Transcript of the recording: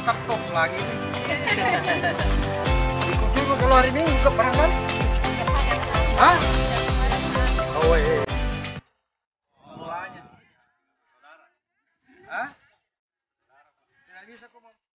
ada di lagi nih. Ikut juga kalau hari minggu ke Prangan Hah? Oh iya. Mulanya. Hah? Tidak bisa kok.